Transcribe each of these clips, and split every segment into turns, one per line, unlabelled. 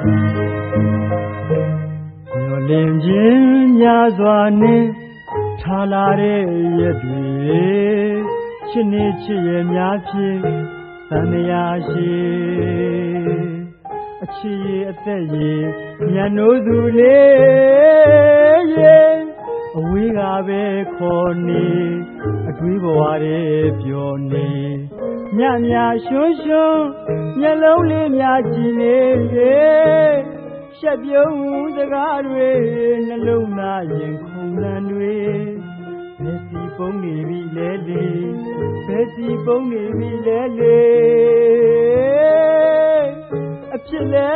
မျောလင်းခြင်းများစွာနဲ့ထားလာတဲ့ရက်တွေချစ်နေချစ်ရများဖြင့်သံမြာရှိအချစ်ရအသက်ရညံနိုးသူလေးရေအဝေးကပဲခေါ်နေအတွေးဘဝတွေပျော်နေညံ့ညာရွှွှွှွ မျက်လုံးလေးများကြည့်နေရဲ့ရှက်ပြုံးစကားတွေနှလုံးသားရင်ခုန်လန်းတွေဘယ်စီပုံနေပြီလဲလေဘယ်စီပုံနေပြီလဲလေအဖြစ်လဲ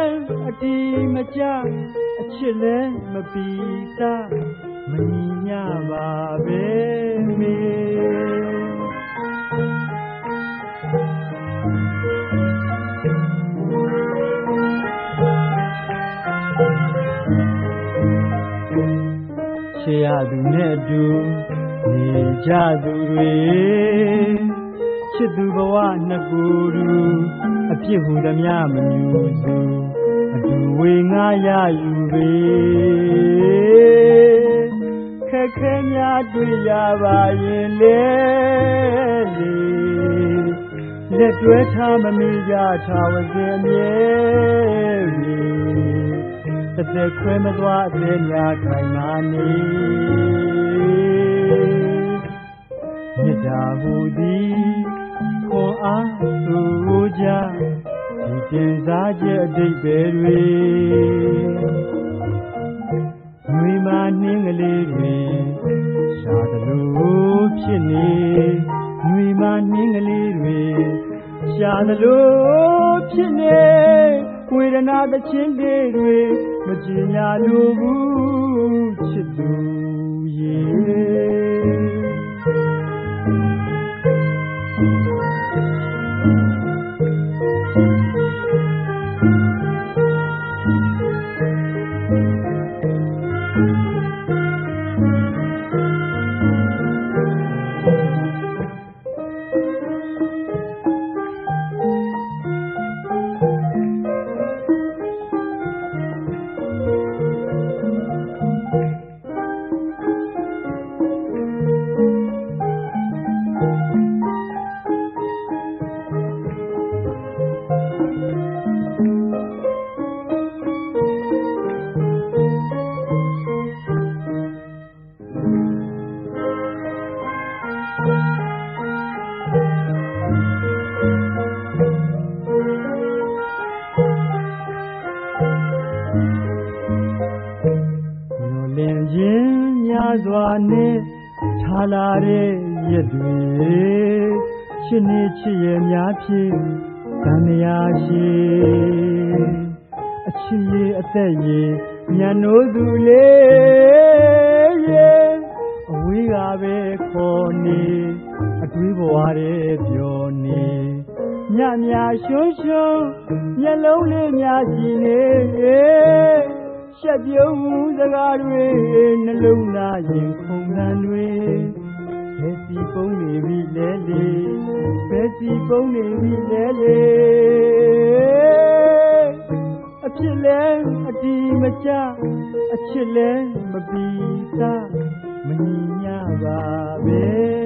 အတီမကြအချစ်လဲမပီတာမညီညပါပဲ ချေရသူနဲ့အတူနေကြသူတွေချစ်သူဘဝနှစ်ခုတူအပြစ်ဟူသည်များမညူစုအတူဝေငါရယူပေခက်ခဲများတွေ့ရပါရင်လေလေလက်တွဲထားမမိကြထားဝကင်းမြဲ တသက်ခွဲမသွားအသေးများခိုင်မာနေမြတ်တာဟူသည်ခွန်အားသူကြဒီတင်စားချက်အတိတ်ပဲတွေငွေမာနှင်းကလေးတွေရှာသလိုဖြစ်နေငွေမာနှင်းကလေးတွေရှာသလိုဖြစ်နေဝေဒနာသချင်းတွေ မကြည်ညာလိုဘူးချစ်သူ စွာနဲ့ထားလာတဲ့ရက်တွေချစ်နေချစ်ရဲ့များဖြစ်သံရာရှိအချစ်ရဲ့အသက်ရဲ့ညနိုးသူလေးရဲ့အဝေးကပဲခေါ်နေအတွေးဘဝရဲ့ပျော်နေညမြရွှွှွှွမျက်လုံးလေးများကြည့်နေ ရှက်ပြုံးစကားတွေနှလုံးသားရင်ခုန်လန်းတွေဘယ်စီပုံနေပြီလဲလေဘယ်စီပုံနေပြီလဲလေအဖြစ်လဲအတီမကြအချစ်လဲမပီတာမညီညပါပဲ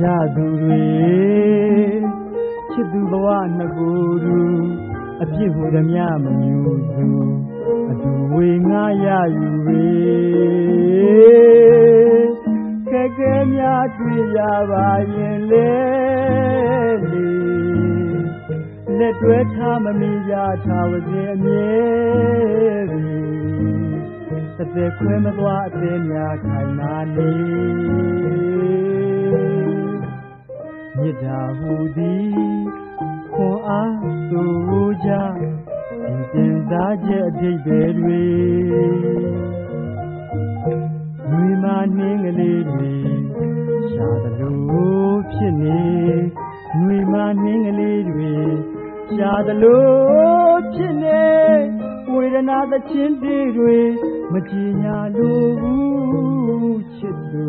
ကြသူတွေချစ်သူဘဝနှစ်ခုတူအပြစ်ဟူသည်များမညူသူအတူဝေငါရယူပေခက်ခဲများတွေ့ရပါရင်လေလေလက်တွဲထားမမိကြထားဝစေအမြဲ တသက်ခွဲမသွားအသေးများခိုင်မာနေမေတ္တာဟူသည်ခွန်အားသူကြဒီတင်စားချက်အတိတ်ပဲတွေမိမာနှင်းကလေးတွေရှာသလိုဖြစ်နေမိမာနှင်းကလေးတွေရှာသလိုဖြစ်နေဝေဒနာသချင်းတွေ မကြည်ညာလိုဘူးချစ်သူ